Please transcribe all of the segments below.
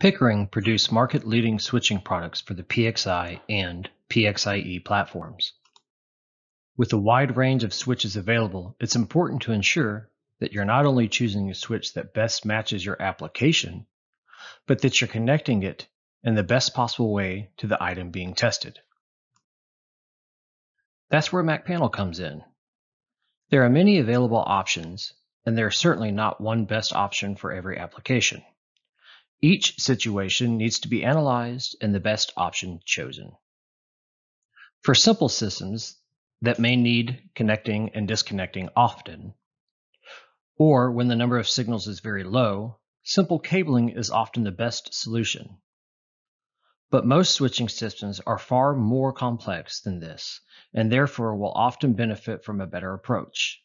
Pickering produced market-leading switching products for the PXI and PXIe platforms. With a wide range of switches available, it's important to ensure that you're not only choosing a switch that best matches your application, but that you're connecting it in the best possible way to the item being tested. That's where MAC Panel comes in. There are many available options, and there is certainly not one best option for every application. Each situation needs to be analyzed and the best option chosen. For simple systems that may need connecting and disconnecting often, or when the number of signals is very low, simple cabling is often the best solution. But most switching systems are far more complex than this, and therefore will often benefit from a better approach.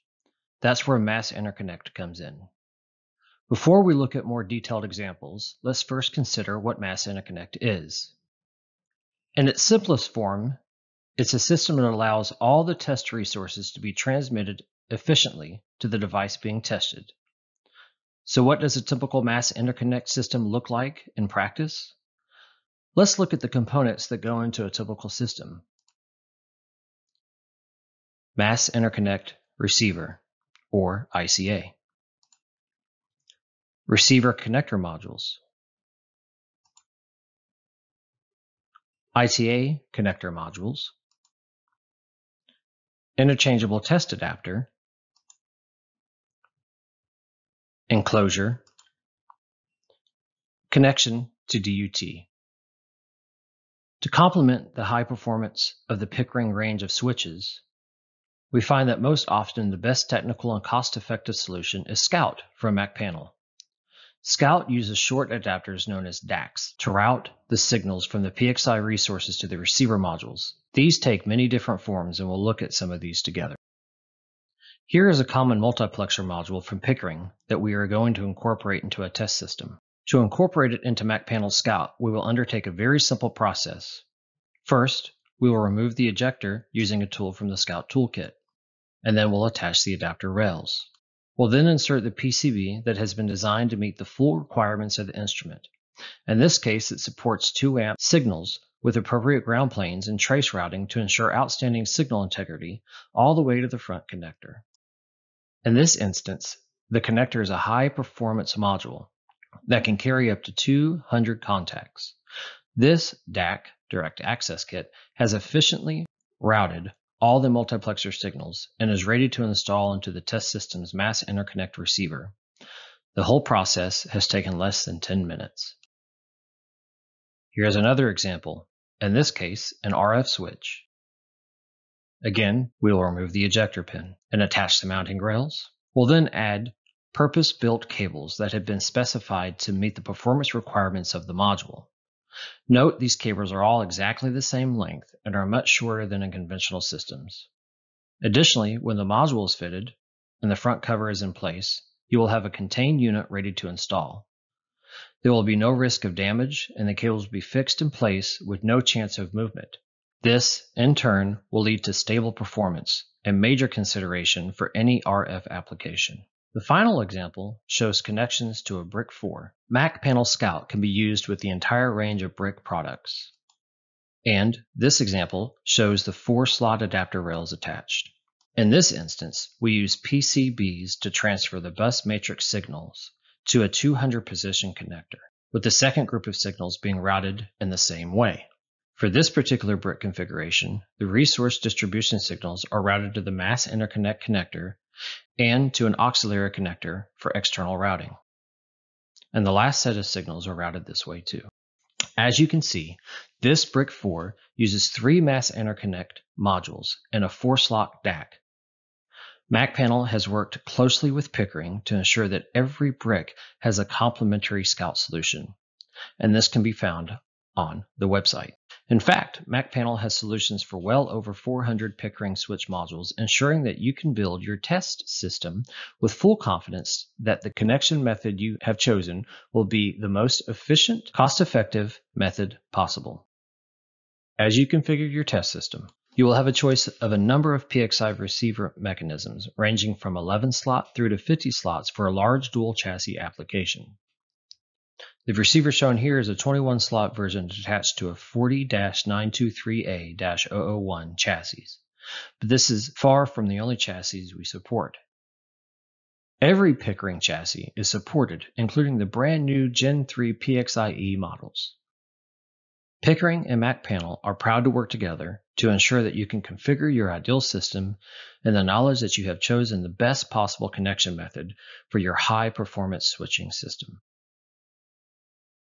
That's where mass interconnect comes in. Before we look at more detailed examples, let's first consider what mass interconnect is. In its simplest form, it's a system that allows all the test resources to be transmitted efficiently to the device being tested. So what does a typical mass interconnect system look like in practice? Let's look at the components that go into a typical system. Mass Interconnect Receiver, or ICA. Receiver Connector Modules. ITA Connector Modules. Interchangeable Test Adapter. Enclosure. Connection to DUT. To complement the high performance of the Pickering range of switches, we find that most often the best technical and cost-effective solution is Scout from MAC Panel. Scout uses short adapters known as DAKs to route the signals from the PXI resources to the receiver modules. These take many different forms and we'll look at some of these together. Here is a common multiplexer module from Pickering that we are going to incorporate into a test system. To incorporate it into MAC Panel Scout, we will undertake a very simple process. First, we will remove the ejector using a tool from the Scout toolkit, and then we'll attach the adapter rails. We'll then insert the PCB that has been designed to meet the full requirements of the instrument. In this case, it supports 2 amp signals with appropriate ground planes and trace routing to ensure outstanding signal integrity all the way to the front connector. In this instance, the connector is a high performance module that can carry up to 200 contacts. This DAK, Direct Access Kit, has efficiently routed all the multiplexer signals and is ready to install into the test system's mass interconnect receiver. The whole process has taken less than 10 minutes. Here's another example, in this case, an RF switch. Again, we will remove the ejector pin and attach the mounting rails. We'll then add purpose-built cables that have been specified to meet the performance requirements of the module. Note these cables are all exactly the same length and are much shorter than in conventional systems. Additionally, when the module is fitted and the front cover is in place, you will have a contained unit ready to install. There will be no risk of damage and the cables will be fixed in place with no chance of movement. This, in turn, will lead to stable performance, a major consideration for any RF application. The final example shows connections to a BRIC 4. MAC Panel Scout can be used with the entire range of BRIC products. And this example shows the four slot adapter rails attached. In this instance, we use PCBs to transfer the bus matrix signals to a 200 position connector, with the second group of signals being routed in the same way. For this particular BRIC configuration, the resource distribution signals are routed to the mass interconnect connector and to an auxiliary connector for external routing. And the last set of signals are routed this way too. As you can see, this BRIC 4 uses three mass interconnect modules and a four slot DAK. MacPanel has worked closely with Pickering to ensure that every BRIC has a complementary Scout solution, and this can be found on the website. In fact, MAC Panel has solutions for well over 400 Pickering switch modules, ensuring that you can build your test system with full confidence that the connection method you have chosen will be the most efficient, cost-effective method possible. As you configure your test system, you will have a choice of a number of PXI receiver mechanisms, ranging from 11 slot through to 50 slots for a large dual chassis application. The receiver shown here is a 21 slot version attached to a 40 923A 001 chassis, but this is far from the only chassis we support. Every Pickering chassis is supported, including the brand new Gen 3 PXIe models. Pickering and MAC Panel are proud to work together to ensure that you can configure your ideal system in the knowledge that you have chosen the best possible connection method for your high performance switching system.